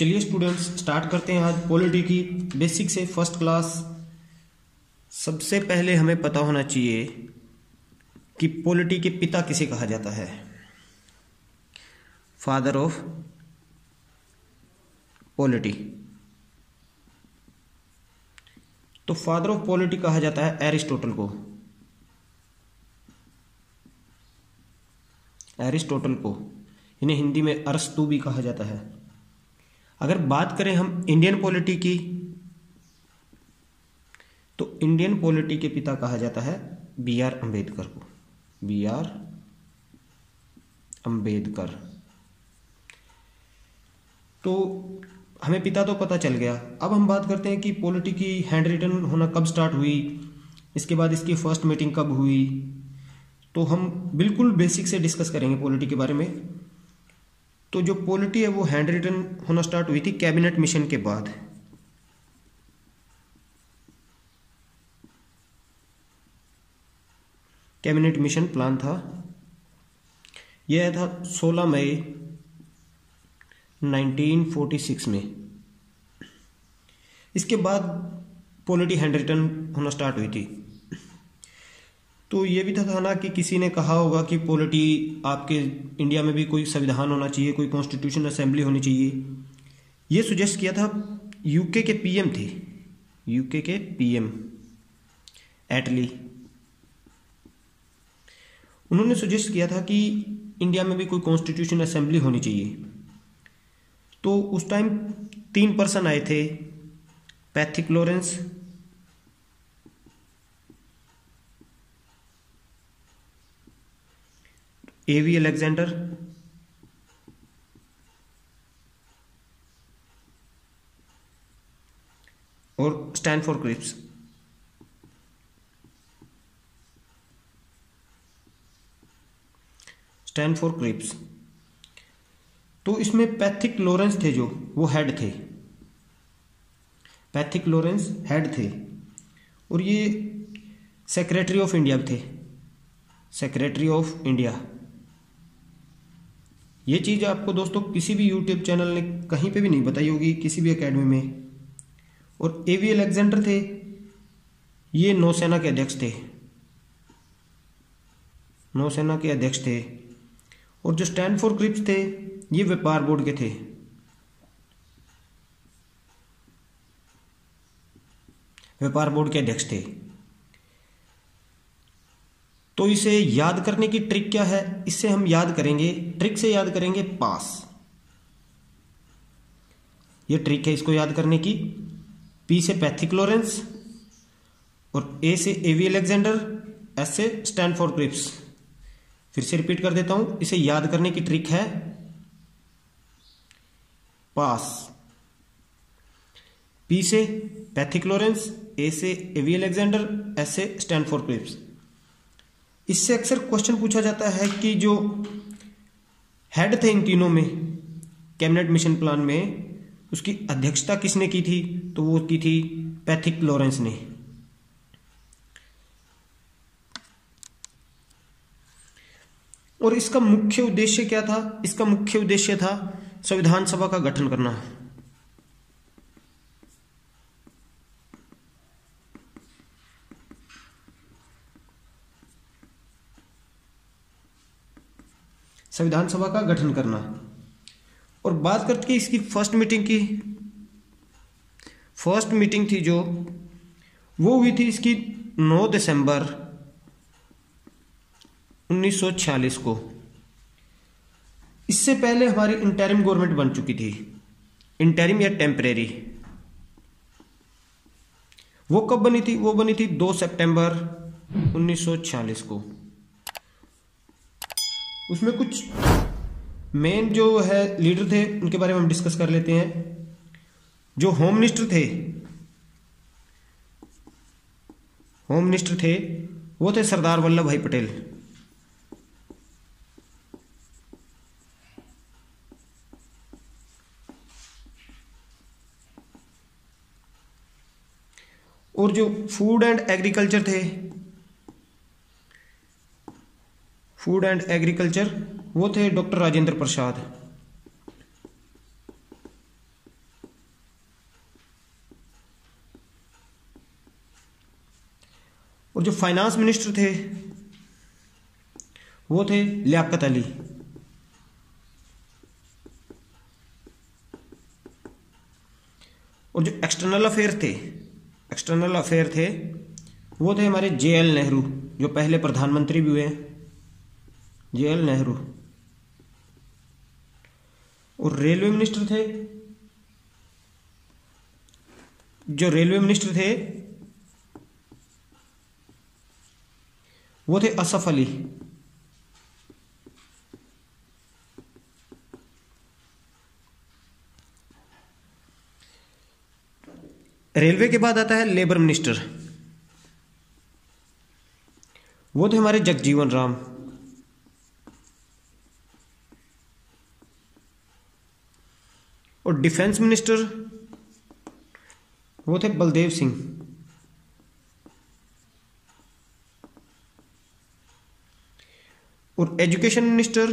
चलिए students start करते हैं आज पॉलिटी की। बेसिक से फ़र्स्ट क्लास सबसे पहले हमें पता होना चाहिए कि पॉलिटी के पिता किसे कहा जाता है। फादर ऑफ़ पॉलिटी तो फादर ऑफ़ पॉलिटी कहा जाता है एरिस्टोटल को। एरिस्टोटल को। इन्हें हिंदी में अरस्तु भी कहा जाता है। अगर बात करें हम इंडियन पॉलिटी की तो इंडियन पॉलिटी के पिता कहा जाता है बी आर अंबेडकर को। बी आर अंबेडकर तो हमें पिता तो पता चल गया। अब हम बात करते हैं कि पॉलिटी की हैंड रिटन होना कब स्टार्ट हुई, इसके बाद इसकी फ़र्स्ट मीटिंग कब हुई। तो हम बिल्कुल बेसिक से डिस्कस करेंगे पॉलिटी के बारे में। तो जो पॉलिटी है वो हैंड रिटन होना स्टार्ट हुई थी कैबिनेट मिशन के बाद। कैबिनेट मिशन प्लान था। यह था 16 मई 1946 में। इसके बाद पॉलिटी हैंड रिटन होना स्टार्ट हुई थी। तो ये भी था ना कि किसी ने कहा होगा कि पॉलिटी आपके इंडिया में भी कोई संविधान होना चाहिए, कोई कॉन्स्टिट्यूशन असेंबली होनी चाहिए। ये सुजेस्ट किया था यूके के पीएम थे। यूके के पीएम एटली उन्होंने सुजेस्ट किया था कि इंडिया में भी कोई कॉन्स्टिट्यूशन असेंबली होनी चाहिए। तो उस टाइम तीन पर्सन आए थे Pethick Lawrence A V Alexander और स्टैनफोर्ड क्रिप्स स्टैनफोर्ड क्रिप्स तो इसमें पैथिक लॉरेंस थे जो, वो हेड थे। पैथिक लॉरेंस हेड थे। और ये सेक्रेटरी ऑफ़ इंडिया थे। सेक्रेटरी ऑफ़ इंडिया ये चीज़ आपको दोस्तों किसी भी यूट्यूब चैनल ने कहीं पे भी नहीं बताई होगी, किसी भी एकेडमी में। और ए वी अलेक्जेंडर थे, ये नौसेना के अध्यक्ष थे। नौसेना के अध्यक्ष थे। और जो स्टैंड फॉर क्रिप्स थे, ये व्यापार बोर्ड के थे। व्यापार बोर्ड के अध्यक्ष थे। तो इसे याद करने की ट्रिक क्या है? इससे हम याद करेंगे। ट्रिक से याद करेंगे पास। ये ट्रिक है इसको याद करने की। पी से पैथिक लोरेंस और ए से एवी अलेक्जेंडर, एस से स्टैंडफोर्ड क्रिप्स फिर से रिपीट कर देता हूँ। इसे याद करने की ट्रिक है पास। पी से पैथिक लोरेंस, ए से एवी अलेक्जेंडर, एस से स्टैंडफोर्ड क्रिप्स इससे अक्सर क्वेश्चन पूछा जाता है कि जो हेड थे इन तीनों में कैबिनेट मिशन प्लान में, उसकी अध्यक्षता किसने की थी? तो वो की थी पैथिक लॉरेंस ने। और इसका मुख्य उद्देश्य क्या था? इसका मुख्य उद्देश्य था संविधान सभा का गठन करना। संविधान सभा का गठन करना। और बात करते हैं इसकी फ़र्स्ट मीटिंग की। फ़र्स्ट मीटिंग थी जो, वो हुई थी इसकी 9 दिसंबर 1946 को। इससे पहले हमारी इंटरिम गवर्नमेंट बन चुकी थी। इंटरिम या टेम्परेरी वो कब बनी थी? वो बनी थी 2 सितंबर 1946 को। उसमें कुछ मेन जो है लीडर थे, उनके बारे में हम डिस्कस कर लेते हैं। जो होम मिनिस्टर थे होम मिनिस्टर थे, वो थे सरदार वल्लभ भाई पटेल। और जो फ़ूड एंड एग्रीकल्चर थे फ़ूड एंड एग्रीकल्चर, वो थे डॉक्टर राजेंद्र प्रसाद। और जो फाइनेंस मिनिस्टर थे, वो थे लियाकत अली। और जो एक्सटर्नल अफेयर थे एक्सटर्नल अफेयर थे, वो थे हमारे जे एल नेहरू जो पहले प्रधानमंत्री भी हुए। हैं जे एल नेहरू। और रेलवे मिनिस्टर थे? जो रेलवे मिनिस्टर थे, वो थे असफ अली। रेलवे के बाद आता है लेबर मिनिस्टर। वो थे हमारे जगजीवन राम। और डिफेंस मिनिस्टर वो थे बलदेव सिंह। और एजुकेशन मिनिस्टर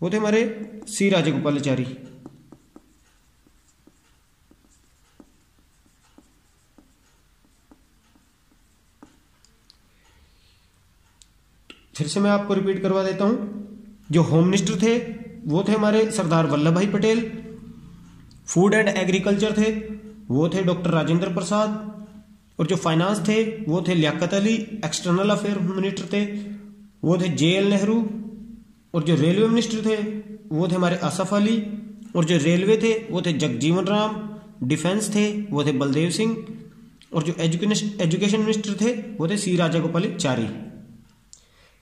वो थे हमारे सी राजगोपालाचारी। फिर से मैं आपको रिपीट करवा देता हूँ। जो होम मिनिस्टर थे, वो थे हमारे सरदार वल्लभ भाई पटेल। फ़ूड एंड एग्रीकल्चर थे, वो थे डॉक्टर राजेंद्र प्रसाद, और जो फाइनेंस थे, वो थे Liaquat Ali external affair minister थे, वो थे जे एल नेहरू और जो रेलवे मिनिस्टर थे, वो थे हमारे असफ अली और जो रेलवे थे, वो थे जगजीवन राम डिफेंस थे, वो थे बलदेव सिंह और जो एजुकेशन एजुकेशन मिनिस्टर थे, वो थे सी राजा गोपाल चारी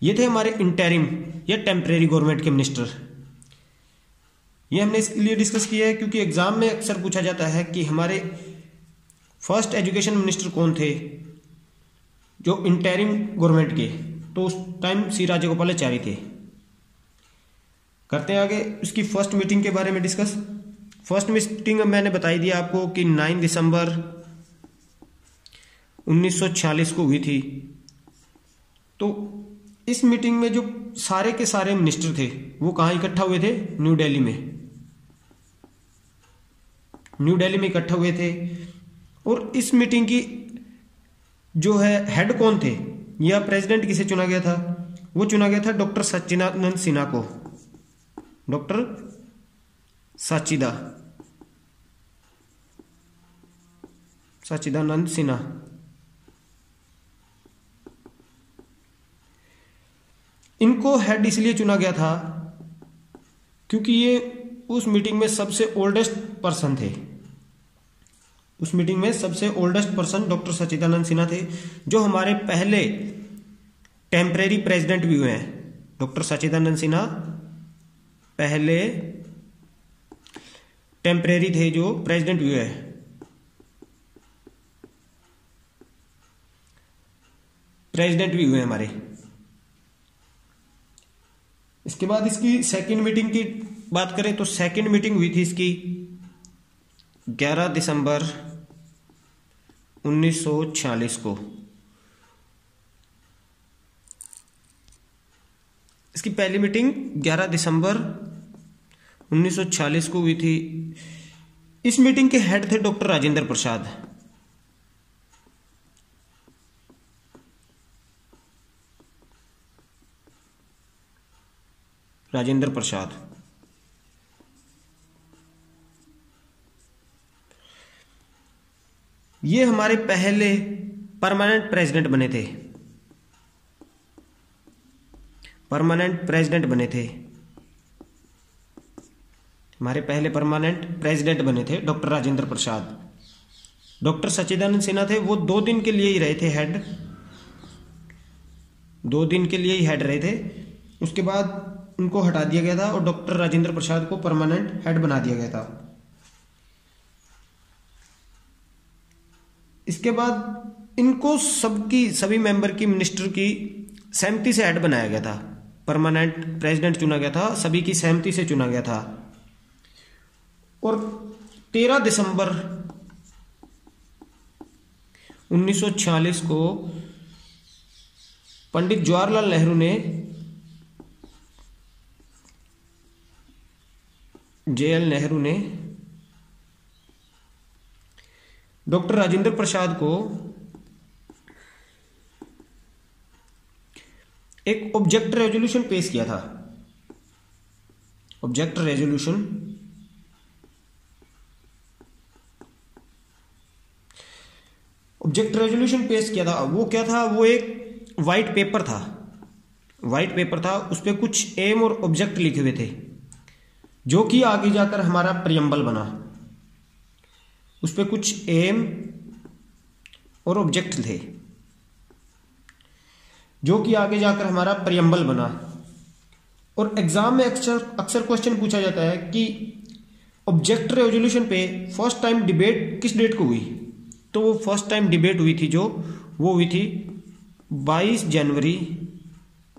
ये थे हमारे इंटेरिम या टेम्परेरी गवर्नमेंट के मिनिस्टर ये हमने इसलिए डिस्कस किया है क्योंकि एग्ज़ाम में अक्सर पूछा जाता है कि हमारे फ़र्स्ट एजुकेशन मिनिस्टर कौन थे? जो इंटेरिम गवर्नमेंट के तो उस टाइम सी राजगोपालाचारी थे। करते हैं आगे, उसकी फ़र्स्ट मीटिंग के बारे में डिस्कस फ़र्स्ट मीटिंग मैंने बताई दिया आपको कि 9 दिसंबर 1946 को हुई थी। तो इस मीटिंग में जो सारे के सारे मिनिस्टर थे, वो कहाँ इकट्ठा हुए थे? न्यू दिल्ली में। न्यू दिल्ली में इकट्ठा हुए थे। और इस मीटिंग की जो है, हेड कौन थे? या प्रेसिडेंट किसे चुना गया था? वो चुना गया था डॉक्टर सच्चिदानंद सिन्हा को। डॉक्टर सचिदा। सच्चिदानंद सिन्हा। इनको हेड इसलिए चुना गया था क्योंकि ये उस मीटिंग में सबसे ओल्डेस्ट पर्सन थे। उस मीटिंग में सबसे oldest person doctor Sachchidananda Sinha थे, जो हमारे पहले टेम्परेरी प्रेसिडेंट भी हुए हैं। डॉक्टर सचिदानंद सिन्हा पहले टेम्परेरी थे जो प्रेसिडेंट भी हुए हैं। प्रेसिडेंट भी हुए हमारे। इसके बाद इसकी सेकंड मीटिंग की बात करें तो सेकंड मीटिंग हुई थी इसकी। 11 दिसंबर 1946 को। इसकी पहली मीटिंग 11 दिसंबर 1946 को हुई थी। इस मीटिंग के हेड थे डॉक्टर राजेंद्र प्रसाद। राजेंद्र प्रसाद। ये हमारे पहले परमानेंट प्रेसिडेंट बने थे। परमानेंट प्रेसिडेंट बने थे। हमारे पहले परमानेंट प्रेसिडेंट बने थे डॉक्टर राजेंद्र प्रसाद। डॉक्टर सचिदानंद सिन्हा थे, वो दो दिन के लिए ही रहे थे हेड दो दिन के लिए ही हेड रहे थे। उसके बाद उनको हटा दिया गया था और डॉक्टर राजेंद्र प्रसाद को परमानेंट हेड बना दिया गया था। इसके बाद इनको सबकी, सभी मेंबर की, मिनिस्टर की सहमति से हेड बनाया गया था। परमानेंट प्रेसिडेंट चुना गया था, सभी की सहमति से चुना गया था। और 13 दिसंबर 1946 को पंडित जवाहरलाल नेहरू ने जेएल नेहरू ने डॉक्टर राजेंद्र प्रसाद को एक ऑब्जेक्ट रेजोल्यूशन पेश किया था। Object resolution. ऑब्जेक्ट रेजोल्यूशन पेश किया था। वो क्या था? वो एक वाइट पेपर था। वाइट पेपर था। उस पर कुछ एम और ऑब्जेक्ट लिखे हुए थे, जो कि आगे जाकर हमारा प्रियम्बल बना। उस पर कुछ एम और ऑब्जेक्ट थे, जो कि आगे जाकर हमारा प्रियम्बल बना। और एग्ज़ाम में अक्सर अक्सर क्वेश्चन पूछा जाता है कि ऑब्जेक्ट रेजोल्यूशन पे फ़र्स्ट टाइम डिबेट किस डेट को हुई? तो वो फ़र्स्ट टाइम डिबेट हुई थी जो, वो हुई थी 22 जनवरी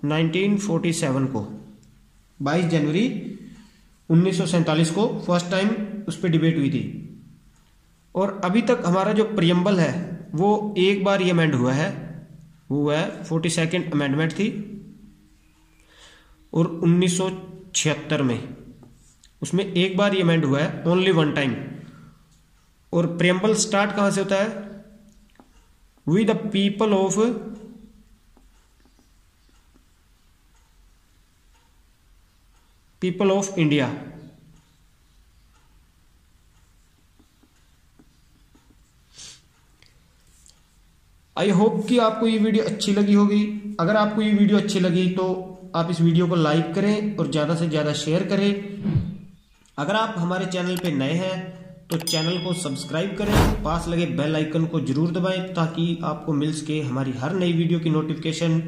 1947 को। 22 जनवरी उन्नीस सौ सैंतालीस को फ़र्स्ट टाइम उस पर डिबेट हुई थी। और अभी तक हमारा जो प्रियम्बल है, वो एक बार ही अमेंड हुआ है। वो है फोर्टी सेकेंड अमेंडमेंट थी और उन्नीस सौ छिहत्तर में। उसमें एक बार ही अमेंड हुआ है ओनली वन टाइम और प्रियम्बल स्टार्ट कहाँ से होता है? We the people of people of India I hope कि आपको ये वीडियो अच्छी लगी होगी। अगर आपको ये वीडियो अच्छी लगी तो आप इस वीडियो को लाइक करें और ज़्यादा से ज़्यादा शेयर करें। अगर आप हमारे चैनल पे नए हैं तो चैनल को सब्सक्राइब करें, पास लगे बेल आइकन को ज़रूर दबाएँ, ताकि आपको मिल सके हमारी हर नई वीडियो की नोटिफिकेशन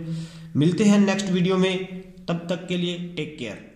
मिलते हैं नेक्स्ट वीडियो में। तब तक के लिए टेक केयर